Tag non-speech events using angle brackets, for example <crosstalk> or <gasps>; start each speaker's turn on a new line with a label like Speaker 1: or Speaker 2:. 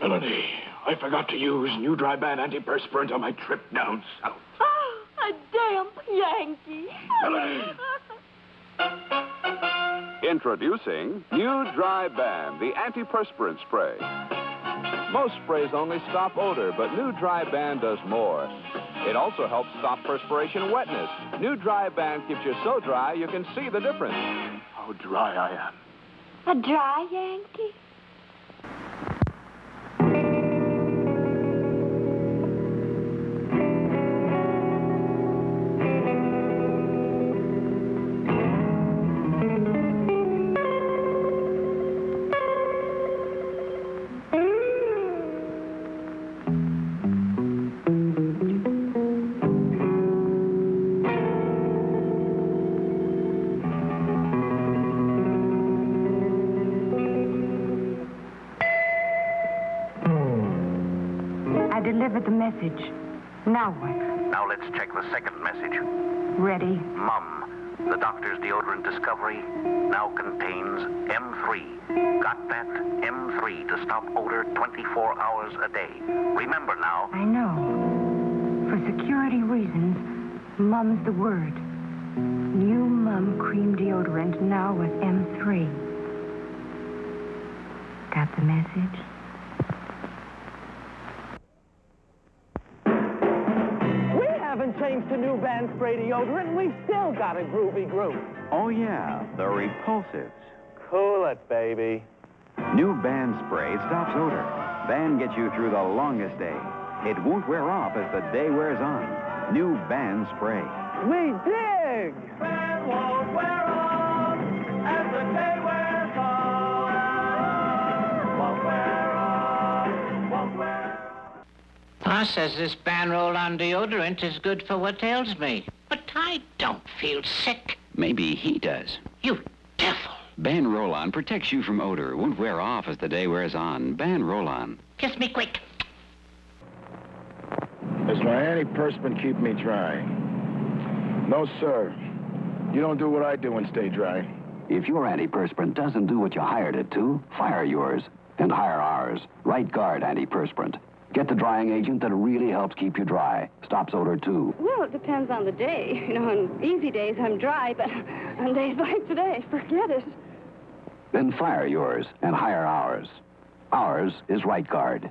Speaker 1: Melanie, I forgot to use new dry Ban antiperspirant on my trip down south.
Speaker 2: Oh, <gasps> a damp Yankee.
Speaker 1: Melanie!
Speaker 3: Introducing new Dry Ban, the antiperspirant spray. Most sprays only stop odor, but new Dry Ban does more. It also helps stop perspiration wetness. New Dry Ban keeps you so dry you can see the difference.
Speaker 1: How dry I am.
Speaker 2: A dry Yankee?
Speaker 4: Delivered the message. Now what?
Speaker 5: Now let's check the second message.
Speaker 4: Ready?
Speaker 5: Mum, the doctor's deodorant discovery now contains M3. Got that? M3 to stop odor 24 hours a day. Remember now.
Speaker 4: I know. For security reasons, mum's the word. New mum cream deodorant now with M3. Got the message?
Speaker 6: Haven't changed to new Ban spray deodorant, and we've still got a groovy groove.
Speaker 7: Oh, yeah, the repulsives.
Speaker 6: Cool it, baby.
Speaker 7: New Ban Spray stops odor. Ban gets you through the longest day. It won't wear off as the day wears on. New Ban Spray.
Speaker 6: We dig!
Speaker 8: Pa says this ban roll-on deodorant is good for what ails me. But I don't feel sick.
Speaker 9: Maybe he does.
Speaker 8: You devil.
Speaker 9: Ban Roll-On protects you from odor, won't wear off as the day wears on. Ban Roll-On.
Speaker 8: Kiss me quick.
Speaker 1: Does my antiperspirant keep me dry? No, sir. You don't do what I do and stay dry.
Speaker 10: If your antiperspirant doesn't do what you hired it to, fire yours and hire ours. Right Guard Antiperspirant. Get the drying agent that really helps keep you dry. Stops odor, too.
Speaker 2: Well, it depends on the day. <laughs> You know, on easy days I'm dry, but on days like today, <laughs> forget it.
Speaker 10: Then fire yours and hire ours. Ours is Right Guard.